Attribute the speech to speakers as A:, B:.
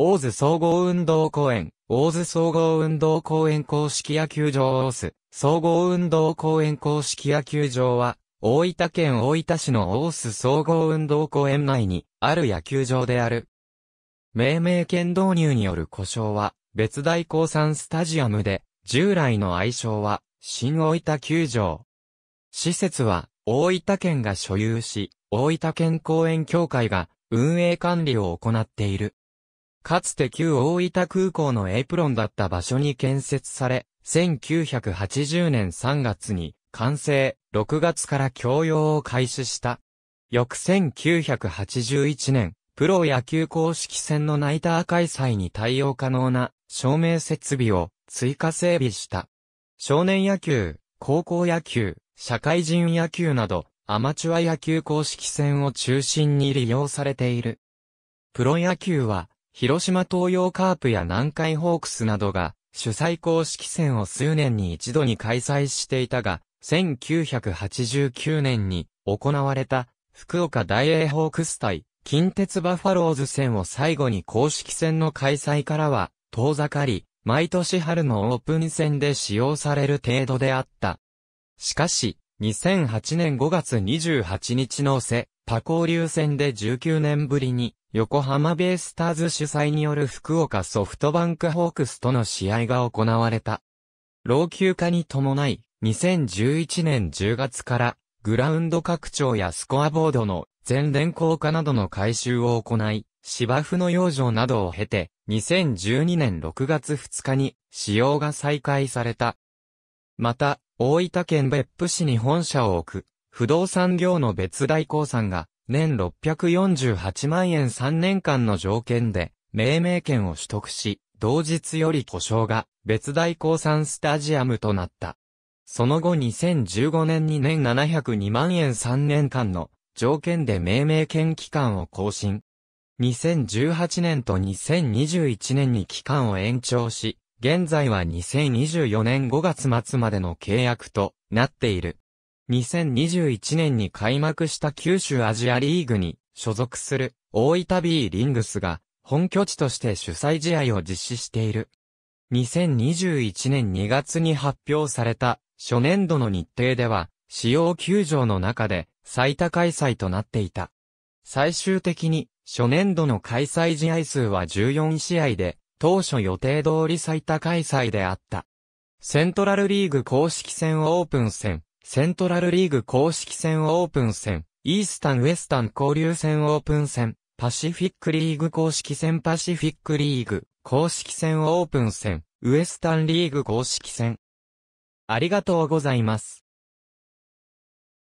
A: 大津総合運動公園、大津総合運動公園公式野球場大津総合運動公園公式野球場は、大分県大分市の大津総合運動公園内にある野球場である。命名権導入による故障は、別大高山スタジアムで、従来の愛称は、新大分球場。施設は、大分県が所有し、大分県公園協会が運営管理を行っている。かつて旧大分空港のエプロンだった場所に建設され、1980年3月に完成、6月から供用を開始した。翌1981年、プロ野球公式戦のナイター開催に対応可能な照明設備を追加整備した。少年野球、高校野球、社会人野球など、アマチュア野球公式戦を中心に利用されている。プロ野球は、広島東洋カープや南海ホークスなどが主催公式戦を数年に一度に開催していたが、1989年に行われた福岡大英ホークス対近鉄バファローズ戦を最後に公式戦の開催からは遠ざかり、毎年春のオープン戦で使用される程度であった。しかし、2008年5月28日の瀬、パ交流戦で19年ぶりに横浜ベイスターズ主催による福岡ソフトバンクホークスとの試合が行われた。老朽化に伴い、2011年10月からグラウンド拡張やスコアボードの全電光化などの改修を行い、芝生の養生などを経て、2012年6月2日に使用が再開された。また、大分県別府市に本社を置く不動産業の別大工さんが年648万円3年間の条件で、命名権を取得し、同日より故障が別大工産スタジアムとなった。その後2015年に年702万円3年間の条件で命名権期間を更新。2018年と2021年に期間を延長し、現在は2024年5月末までの契約となっている。2021年に開幕した九州アジアリーグに所属する大分 B リングスが本拠地として主催試合を実施している。2021年2月に発表された初年度の日程では使用球場の中で最多開催となっていた。最終的に初年度の開催試合数は14試合で当初予定通り最多開催であった。セントラルリーグ公式戦オープン戦、セントラルリーグ公式戦オープン戦、イースタンウエスタン交流戦オープン戦、パシフィックリーグ公式戦パシフィックリーグ公式戦オープン戦、ウエスタンリーグ公式戦。ありがとうございます。